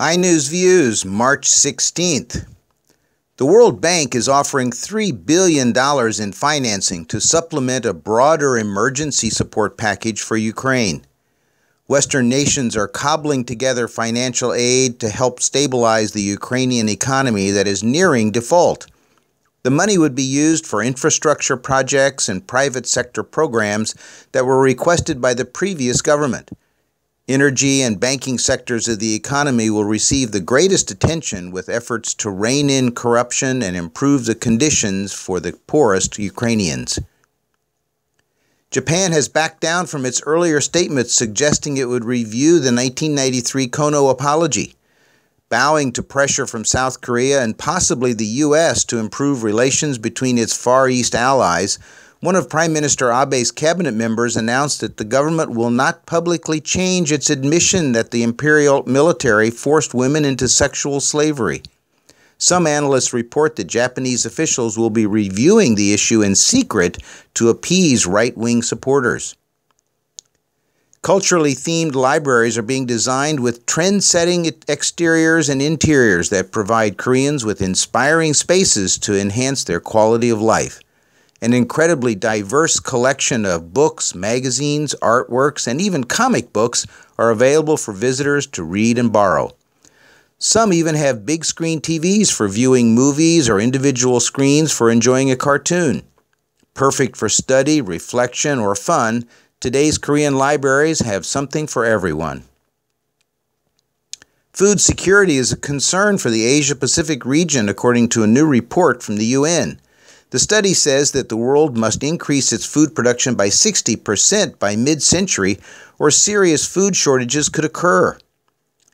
iNews Views, March 16th. The World Bank is offering $3 billion in financing to supplement a broader emergency support package for Ukraine. Western nations are cobbling together financial aid to help stabilize the Ukrainian economy that is nearing default. The money would be used for infrastructure projects and private sector programs that were requested by the previous government. Energy and banking sectors of the economy will receive the greatest attention with efforts to rein in corruption and improve the conditions for the poorest Ukrainians. Japan has backed down from its earlier statements suggesting it would review the 1993 Kono apology, bowing to pressure from South Korea and possibly the U.S. to improve relations between its Far East allies one of Prime Minister Abe's cabinet members announced that the government will not publicly change its admission that the imperial military forced women into sexual slavery. Some analysts report that Japanese officials will be reviewing the issue in secret to appease right wing supporters. Culturally themed libraries are being designed with trend setting exteriors and interiors that provide Koreans with inspiring spaces to enhance their quality of life. An incredibly diverse collection of books, magazines, artworks, and even comic books are available for visitors to read and borrow. Some even have big screen TVs for viewing movies or individual screens for enjoying a cartoon. Perfect for study, reflection, or fun, today's Korean libraries have something for everyone. Food security is a concern for the Asia Pacific region, according to a new report from the UN. The study says that the world must increase its food production by 60% by mid century, or serious food shortages could occur.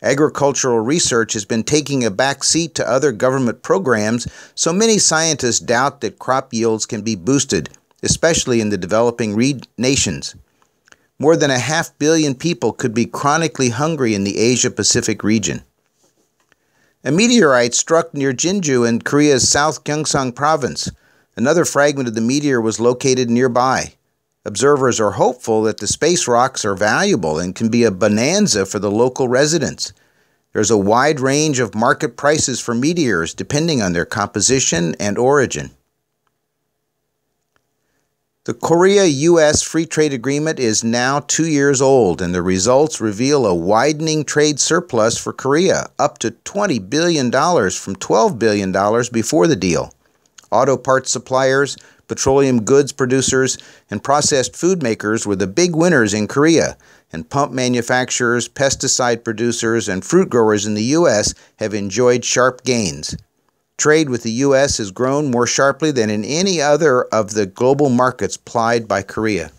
Agricultural research has been taking a back seat to other government programs, so many scientists doubt that crop yields can be boosted, especially in the developing nations. More than a half billion people could be chronically hungry in the Asia Pacific region. A meteorite struck near Jinju in Korea's South Gyeongsang province. Another fragment of the meteor was located nearby. Observers are hopeful that the space rocks are valuable and can be a bonanza for the local residents. There's a wide range of market prices for meteors depending on their composition and origin. The Korea US Free Trade Agreement is now two years old, and the results reveal a widening trade surplus for Korea, up to $20 billion from $12 billion before the deal auto parts suppliers, petroleum goods producers, and processed food makers were the big winners in Korea, and pump manufacturers, pesticide producers, and fruit growers in the U.S. have enjoyed sharp gains. Trade with the U.S. has grown more sharply than in any other of the global markets plied by Korea.